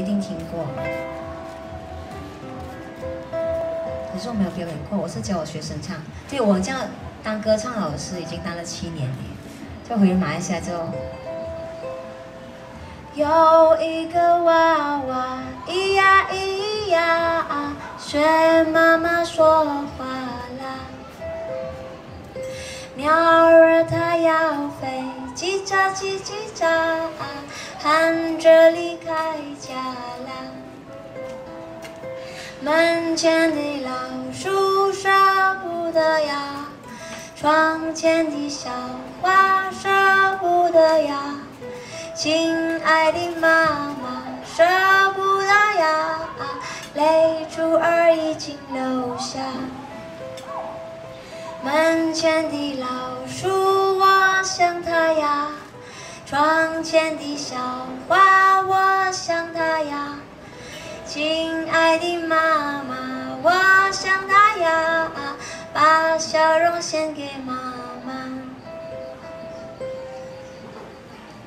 一定听过。可是我没有表演过，我是教我学生唱。对我这样当歌唱老师已经当了七年了，就回马来西亚之后，有一个娃娃咿呀咿呀，学妈妈说话啦。鸟儿它要飞，叽喳叽叽喳，门前的老树舍不得呀，窗前的小花舍不得呀，亲爱的妈妈舍不得呀，泪珠儿已经流下。门前的老树我想它呀，窗前的小花我想它呀。亲爱的妈妈，我想她呀，把笑容献给妈妈。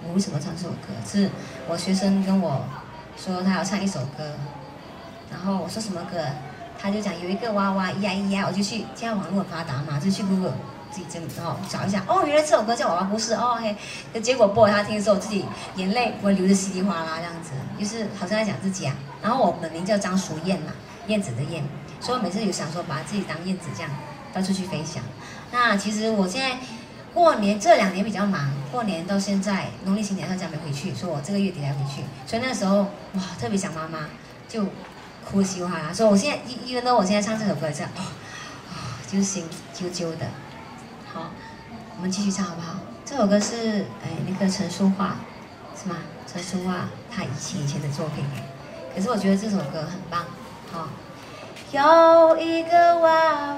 我为什么唱这首歌？是我学生跟我说他要唱一首歌，然后我说什么歌？他就讲有一个娃娃咿呀咿呀，我就去，现在网络很发达嘛，就去 Google 自己真哦找一下，哦原来这首歌叫娃娃故事哦嘿，那结果播给他听的时候，自己眼泪我流的稀里哗啦这样子，就是好像在讲自己啊。然后我本名叫张淑燕嘛，燕子的燕，所以我每次有想说把自己当燕子这样到处去飞翔。那其实我现在过年这两年比较忙，过年到现在农历新年他家没回去，说我这个月底才回去，所以那时候哇特别想妈妈，就哭稀里哗啦。所以我现在因为呢我现在唱这首歌这样，哦啊就是心揪揪的。好，我们继续唱好不好？这首歌是哎那个陈淑桦是吗？陈淑桦她以前以前的作品。可是我觉得这首歌很棒，好。有一个娃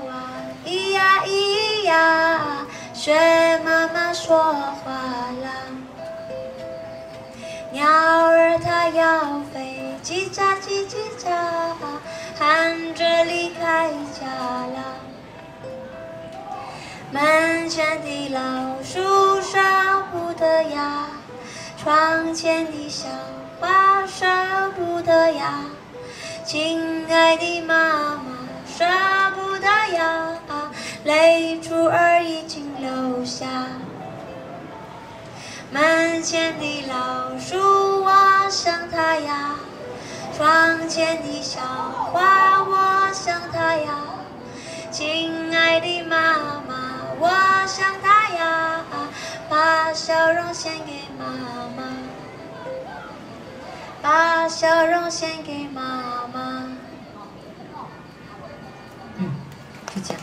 娃，咿呀咿呀，学妈妈说话啦。鸟儿它要飞，叽喳叽叽喳，喊着离开家啦。门前的老树舍不得呀，窗前的小。花舍不得呀，亲爱的妈妈舍不得呀，泪珠儿已经流下。门前的老树，窗前的小花我想它呀，亲爱的妈妈我想它呀，把笑容献给妈妈。把笑容献给妈妈。嗯，就这样。